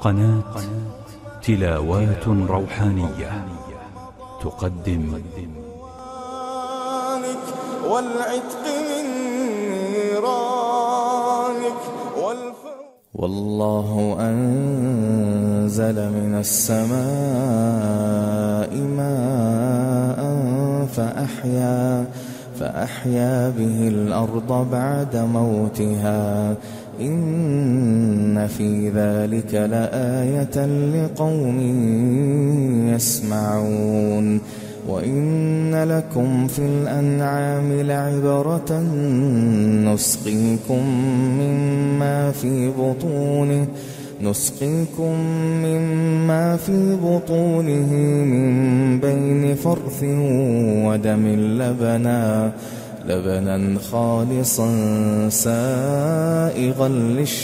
قناة تلاوات روحانية تقدم والعتق من نيرانك والله أنزل من السماء ماء فأحيا فأحيا به الأرض بعد موتها. إن في ذلك لآية لقوم يسمعون وإن لكم في الأنعام لعبرة نسقيكم مما في بطونه نسقيكم مما في بطونه من بين فرث ودم لبنا لبنا خالصا سائغا للشاربين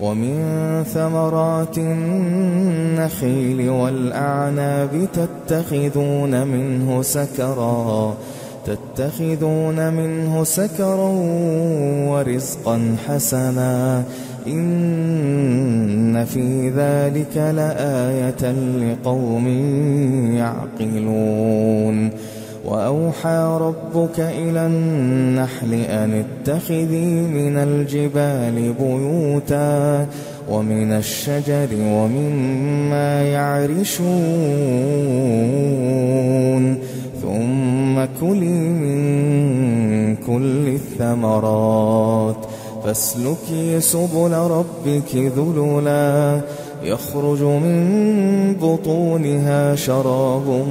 ومن ثمرات النخيل والأعناب تتخذون منه سكرا تتخذون منه سكرا ورزقا حسنا. إن في ذلك لآية لقوم يعقلون. وأوحى ربك إلى النحل أن اتخذي من الجبال بيوتا ومن الشجر ومما يعرشون ثم كلي من كل الثمرات فاسلكي سبل ربك ذللا يخرج من بطونها شراب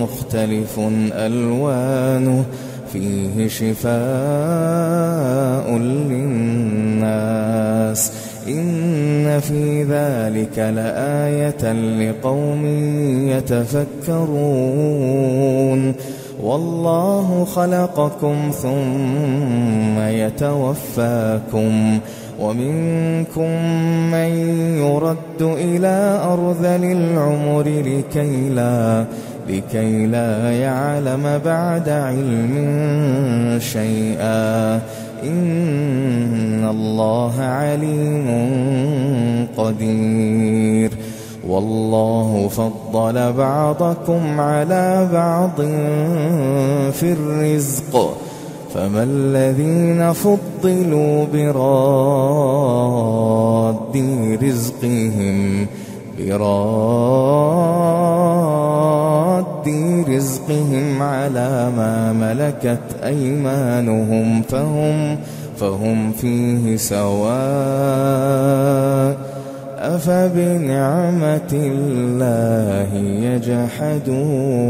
مختلف ألوانه فيه شفاء للناس. إن في ذلك لآية لقوم يتفكرون. والله خلقكم ثم يتوفاكم. ومنكم من يرد إلى أرذل العمر لكي لا لكي لا يعلم بعد علم شيئا. إن الله عليم قدير. والله فضل بعضكم على بعض في الرزق. فما الذين فضلوا براد رزقهم براد رزقهم على ما ملكت أيمانهم فهم فهم فيه سواء أفبنعمة الله يجحدون